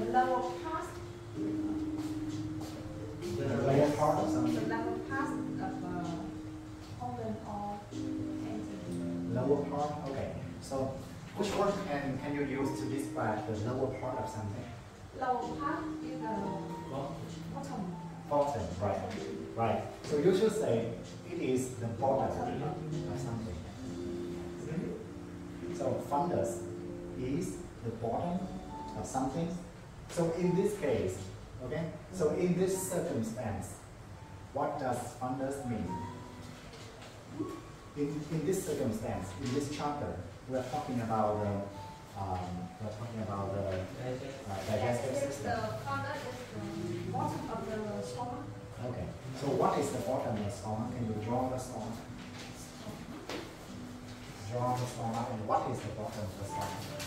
lower part, The lower part of the lower part of uh, organ or. Lower part. Okay. So which word can can you use to describe the lower part of something? Lower part is the bottom. Bottom. Right. Right. So you should say it is the bottom of something. So fundus is the bottom of something. So in this case, okay. So in this circumstance, what does fundus mean? In, in this circumstance, in this chapter, we're talking about the um, we're talking about the uh, digestive Yes, system. the product is the bottom of the stomach. Okay. So what is the bottom of the stomach? Can you draw the stomach? Draw the stomach, and what is the bottom of the stomach?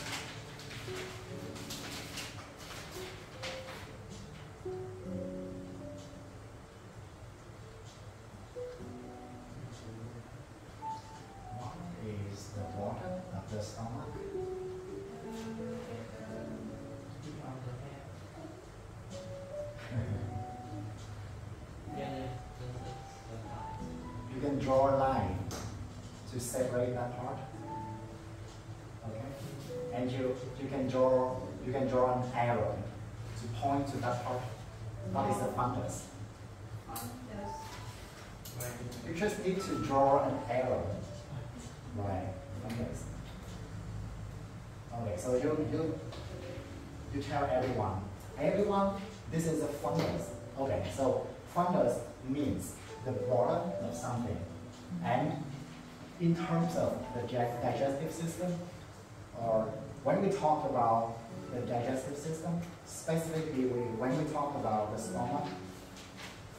Draw a line to separate that part. Okay? And you you can draw you can draw an arrow to point to that part. What is the fundus? You just need to draw an arrow. Right. Fundus. Okay, so you you you tell everyone. Everyone, this is a fundus. Okay, so fundus means the bottom of something. And in terms of the digestive system, or when we talk about the digestive system, specifically when we talk about the stomach,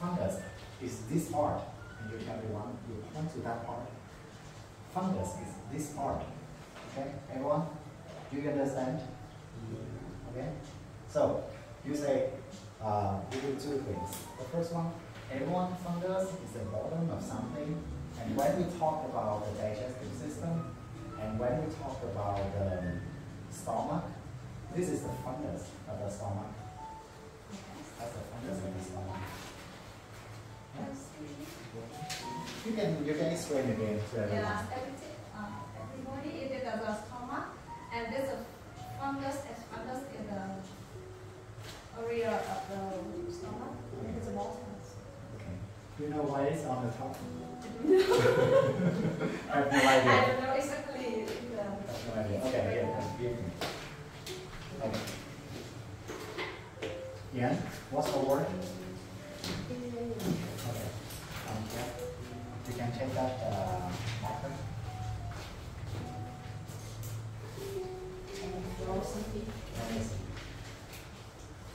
fundus is this part. And you tell everyone, you point to that part. Fundus is this part. Okay, everyone? Do you understand? Okay? So, you say, uh, you do two things. The first one, everyone fundus is the bottom of something. And when we talk about the digestive system, and when we talk about the stomach, this is the fundus of the stomach. That's the fundus of the stomach. You can, you can explain again to everyone. Yeah, Ian, what's the word? Okay. Um. You can take that uh, marker.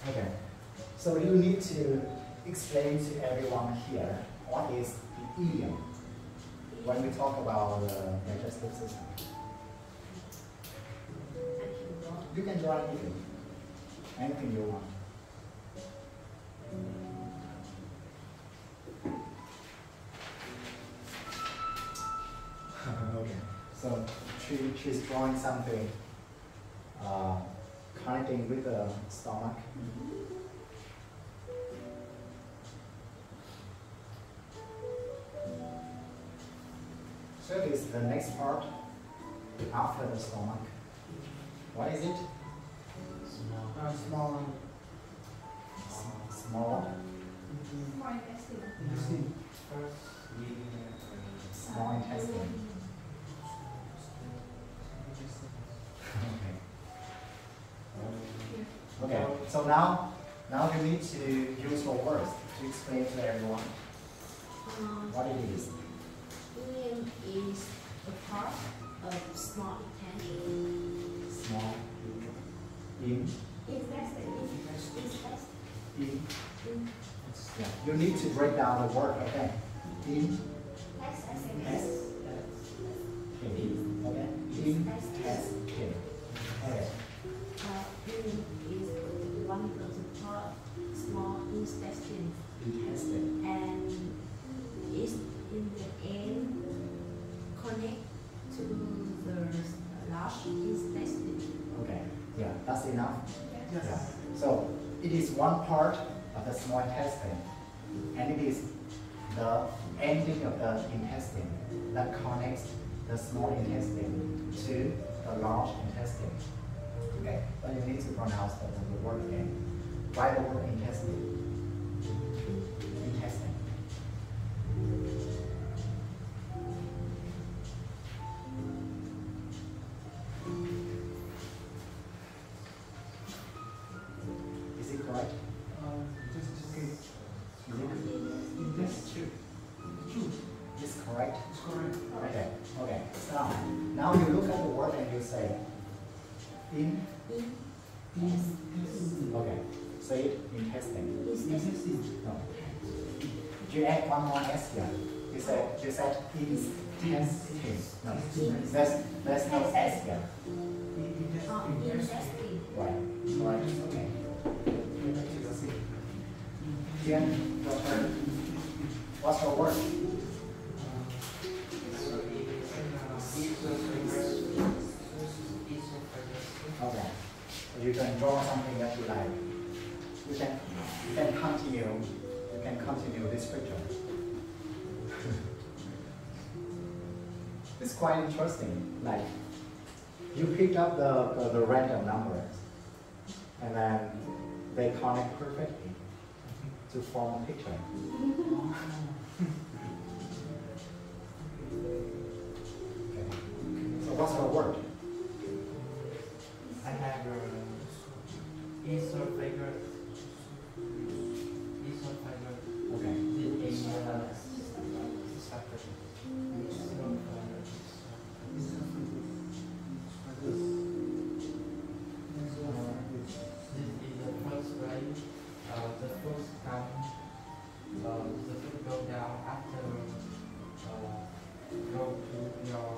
Okay. So you need to explain to everyone here what is the ileum when we talk about the digestive system. You can draw anything, anything you want. She's drawing something uh, connecting with the stomach. So this is the next part after the stomach. What is it? Uh, small S- Small, More intestine. intestine. small intestine. Okay. Okay. So now, now you need to use your words to explain to everyone Um, what it is. Ileum is a part of small intestine. Small. In. Intestine. In. In. Yeah. You need to break down the word. Okay. In. In. Okay. In. In. Okay. Uh, intestine Intestine. and is in the end connect to the large intestine. Okay. Yeah. That's enough. Yes. Yeah. So it is one part of the small intestine, and it is the ending of the intestine that connects the small intestine to the large intestine. Okay, but you need to pronounce the, the word again. Write the word intestine. Intestine. You add one more s here. You said you said intestine. No. There's there's no s here. Right. Right. Okay. Your turn. What's your word? Okay. You can draw something that you like. You can you can continue. Can continue this picture. it's quite interesting. Like you pick up the, the, the random numbers and then they connect perfectly to form a picture. Uh, the foot go down after uh, go to your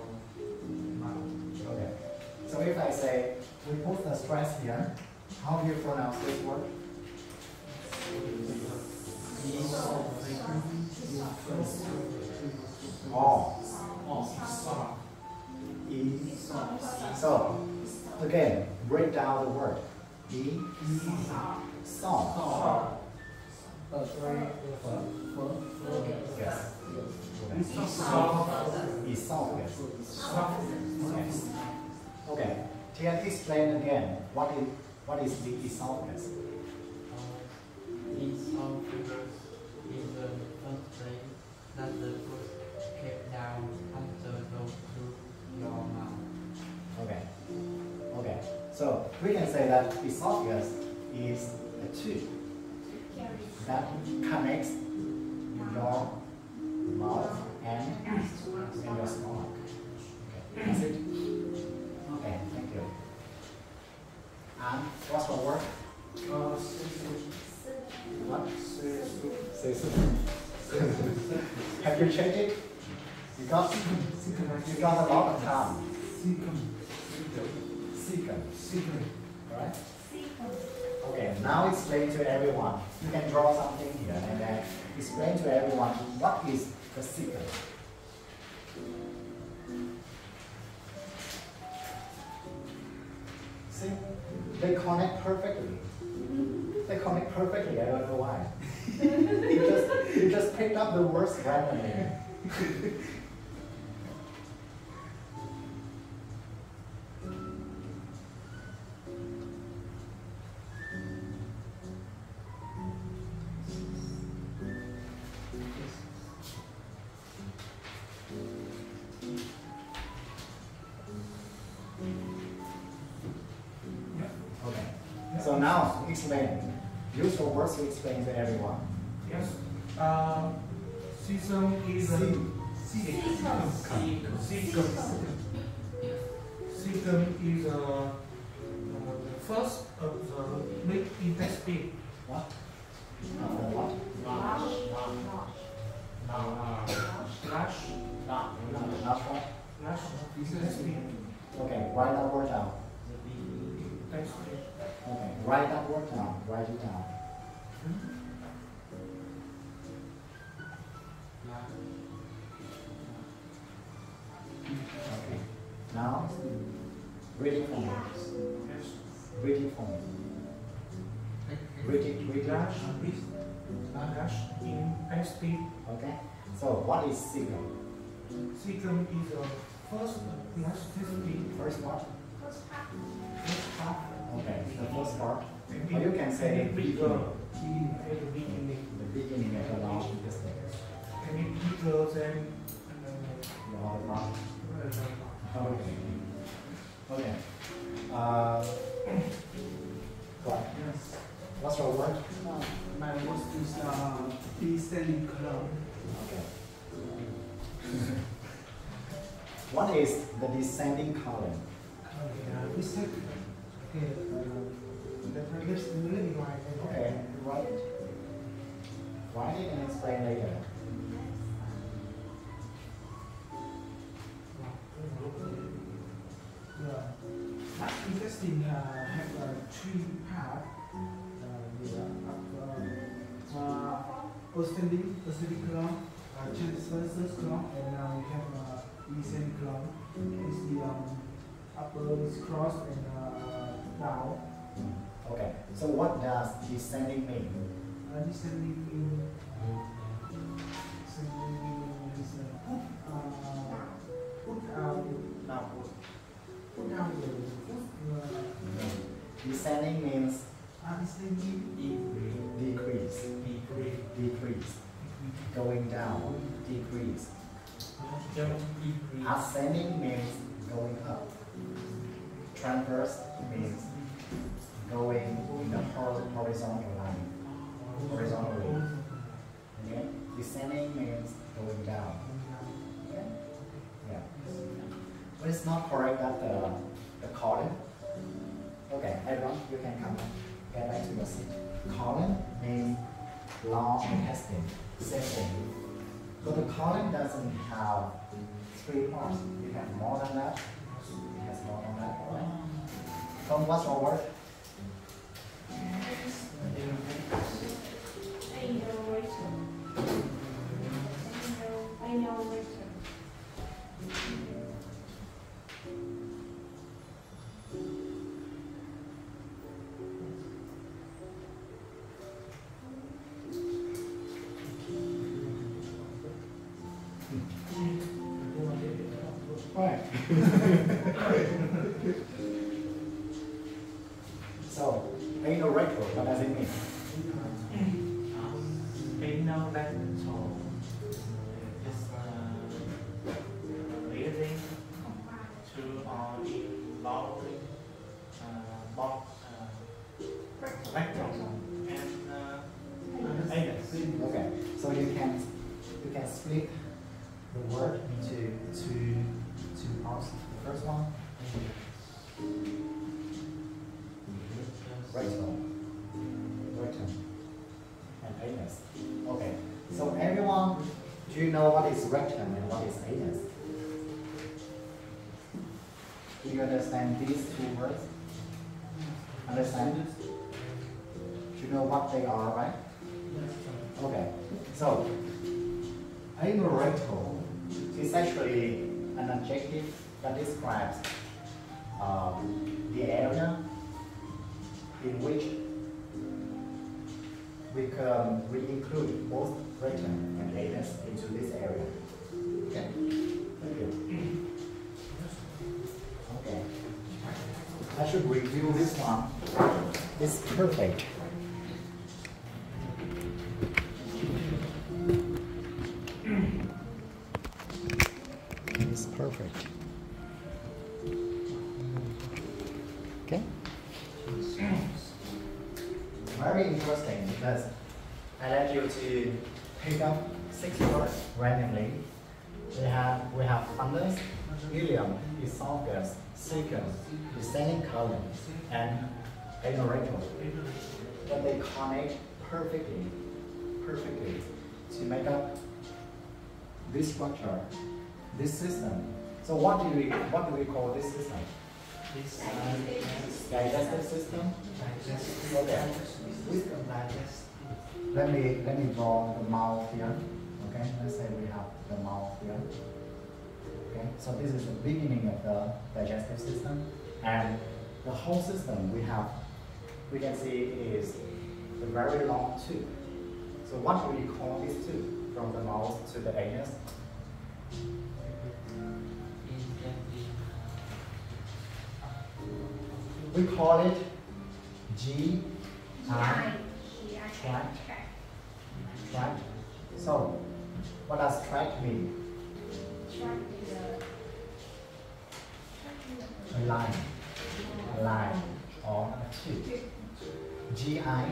mouth. Okay. So if I say we put the stress here, how do you pronounce this word? Oh. E. So again, break down the word. E. Song. Yes. Esophagus. Okay. Okay. Tian, explain again. What is what is the esophagus? Esophagus is the first place that the food kept down after goes your mouth. Okay. Okay. So we can say that esophagus is a tube that connects your mouth and, and your stomach. Okay. That's it. Okay. Thank you. And what's your word? Uh, What? Have you checked it? You got you got a lot of time. Second. Second. Right? Okay, now explain to everyone. You can draw something here and then explain to everyone what is the secret. See, they connect perfectly. They connect perfectly. I don't know why. you just you just picked up the words randomly. So now explain. Use your words to explain to everyone. Yes. Uh, season is a. Cecum. Cecum is a, uh, the first of the big intestine. What? Uh, what? Large, So what is secant? Secant is the first dash text speed. First part. First half. First part. Okay. The first part. And Or you can say and it beginning. bigger. Beginning the beginning. The beginning of the long distance. And it bigger than The other part. uh, Okay. Okay. Uh, go on. Yes. What's your word? Uh, my words is uh, descending colon. Okay. what is the descending colon? Okay, write it. Write it and explain later. That's interesting. Uh, have uh, three ascending, ascending colon, uh, transverse colon, and now we have uh, descending colon. It's the um, upper is cross and uh, down. Okay, so what does descending mean? Uh, descending means uh, uh, put out Now, put down the foot. Uh, descending means uh, descending decrease, degree. decrease, going down, decrease. Ascending means going up. Transverse means going in the hor- horizontal line, horizontally. Okay? Descending means going down. Okay? Yeah. But it's not correct that the, the colon. Okay, everyone, you can come get back to your seat. Colon means long intestine, same thing. So the colon doesn't have three parts. You have more than that. It has more than that, alright? Tom, what's your word? Right. so, anorectal, what does it mean? Anal rectal is uh, leading to or involving uh, both uh, rectum and uh, anus. Okay, so you can you can split the word into two The first one, rectal, rectum, and anus. Okay, so everyone, do you know what is rectum and what is anus? Do you understand these two words? Understand? Do you know what they are, right? Okay, so anorectal is actually an adjective that describes um, the area in which we can we include both rectum and anus into this area. Okay, thank you. Okay, I should review this one. It's perfect. Perfect. Okay? Very interesting because I let you to pick up six words randomly. We have we have fundus, ileum, esophagus, cecum, descending colon, and anal rectum. But they connect perfectly, perfectly to make up this structure, this system. So what do we what do we call this system? This Digestive system. Okay. wisdom digest. Let me let me draw the mouth here. Okay, let's say we have the mouth here. Okay, so this is the beginning of the digestive system, and the whole system we have, we can see is the very long tube. So what do we call this tube from the mouth to the anus? We call it G I tract. Tract. So what does tract mean? A line, a line or a tube. G I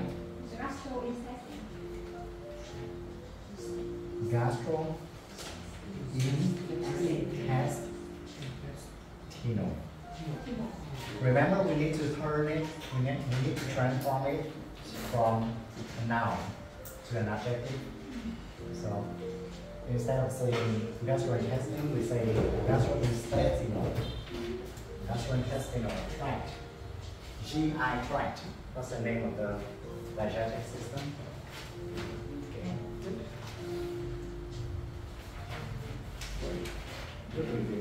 gastro intestinal. Remember, we need to turn it, we need, we need to transform it from a noun to an adjective. So instead of saying gastrointestinal, we say gastrointestinal. Gastrointestinal tract. GI tract. What's the name of the digestive system? Okay.